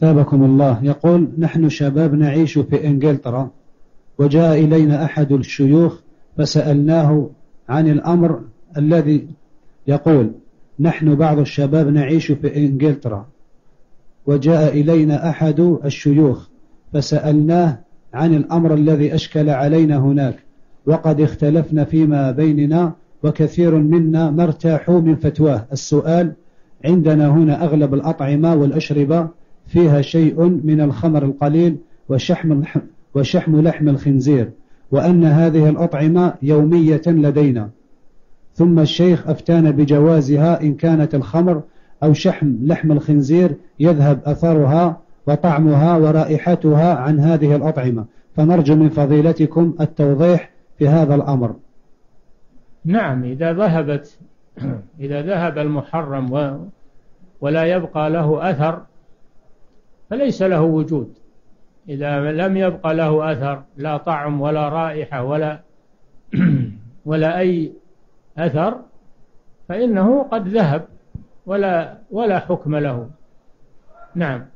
ثابكم الله. يقول نحن شباب نعيش في إنجلترا وجاء إلينا أحد الشيوخ فسألناه عن الأمر الذي يقول نحن بعض الشباب نعيش في إنجلترا وجاء إلينا أحد الشيوخ فسألناه عن الأمر الذي أشكل علينا هناك وقد اختلفنا فيما بيننا وكثير منا مرتاح من فتواه. السؤال عندنا هنا أغلب الأطعمة والأشربة فيها شيء من الخمر القليل وشحم, وشحم لحم الخنزير وأن هذه الأطعمة يومية لدينا. ثم الشيخ أفتانا بجوازها إن كانت الخمر أو شحم لحم الخنزير يذهب أثرها وطعمها ورائحتها عن هذه الأطعمة. فنرجو من فضيلتكم التوضيح في هذا الأمر. نعم إذا ذهبت إذا ذهب المحرم ولا يبقى له أثر فليس له وجود. إذا لم يبقى له أثر لا طعم ولا رائحة ولا ولا أي أثر فإنه قد ذهب ولا ولا حكم له. نعم.